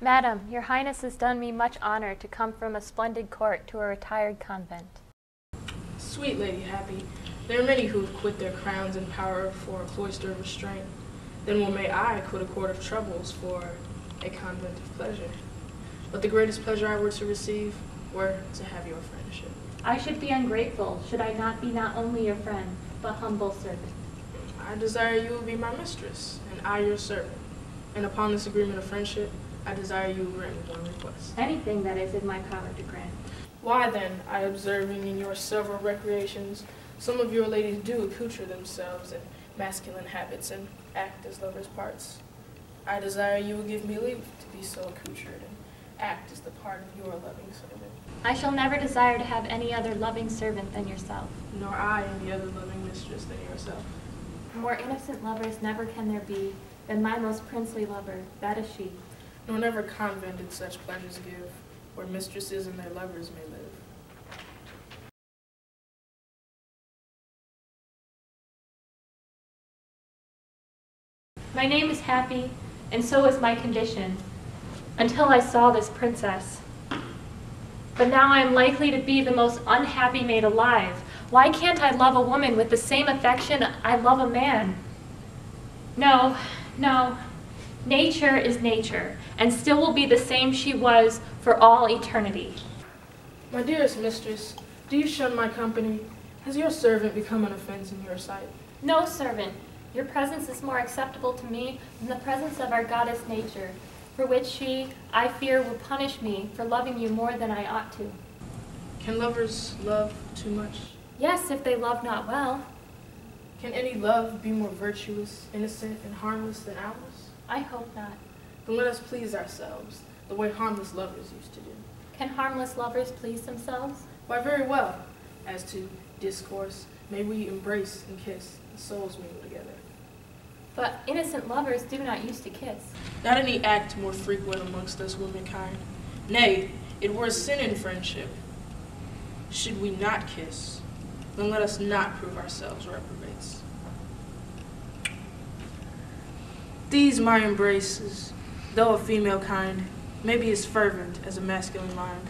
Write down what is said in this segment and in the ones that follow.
Madam, your highness has done me much honor to come from a splendid court to a retired convent. Sweet Lady Happy, there are many who have quit their crowns and power for a cloister of restraint. Then well may I quit a court of troubles for a convent of pleasure. But the greatest pleasure I were to receive were to have your friendship. I should be ungrateful should I not be not only your friend, but humble servant. I desire you will be my mistress, and I your servant. And upon this agreement of friendship, I desire you will grant me one request. Anything that is in my power to grant. Why then, I observing in your several recreations, some of your ladies do accoutre themselves in masculine habits and act as lovers' parts. I desire you will give me leave to be so accoutred and act as the part of your loving servant, I shall never desire to have any other loving servant than yourself. nor I any other loving mistress than yourself. More innocent lovers never can there be than my most princely lover, that is she. Nor never convent did such pleasures give, where mistresses and their lovers may live. My name is Happy, and so is my condition, until I saw this princess. But now I am likely to be the most unhappy maid alive. Why can't I love a woman with the same affection I love a man? No, no. Nature is nature, and still will be the same she was for all eternity. My dearest mistress, do you shun my company? Has your servant become an offense in your sight? No, servant, your presence is more acceptable to me than the presence of our goddess Nature, for which she, I fear, will punish me for loving you more than I ought to. Can lovers love too much? Yes, if they love not well. Can any love be more virtuous, innocent, and harmless than ours? I hope not. Then let us please ourselves, the way harmless lovers used to do. Can harmless lovers please themselves? Why, very well. As to discourse, may we embrace and kiss, the souls mingle together. But innocent lovers do not use to kiss. Not any act more frequent amongst us womankind. Nay, it were a sin in friendship. Should we not kiss, then let us not prove ourselves reprobates. These my embraces, though of female kind, may be as fervent as a masculine mind.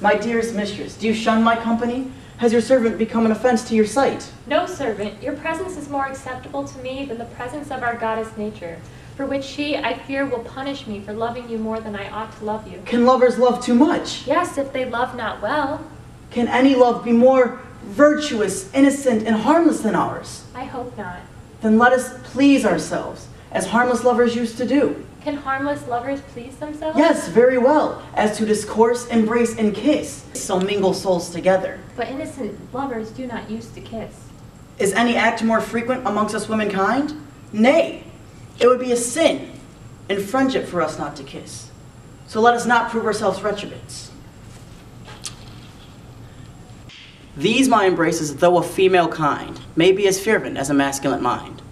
My dearest mistress, do you shun my company? Has your servant become an offense to your sight? No, servant, your presence is more acceptable to me than the presence of our goddess Nature, for which she, I fear, will punish me for loving you more than I ought to love you. Can lovers love too much? Yes, if they love not well. Can any love be more virtuous, innocent, and harmless than ours? I hope not. Then let us please ourselves, as harmless lovers used to do. Can harmless lovers please themselves? Yes, very well, as to discourse, embrace, and kiss, so mingle souls together. But innocent lovers do not use to kiss. Is any act more frequent amongst us womankind? Nay, it would be a sin in friendship for us not to kiss. So let us not prove ourselves reprobates. These my embraces, though of female kind, may be as fervent as a masculine mind.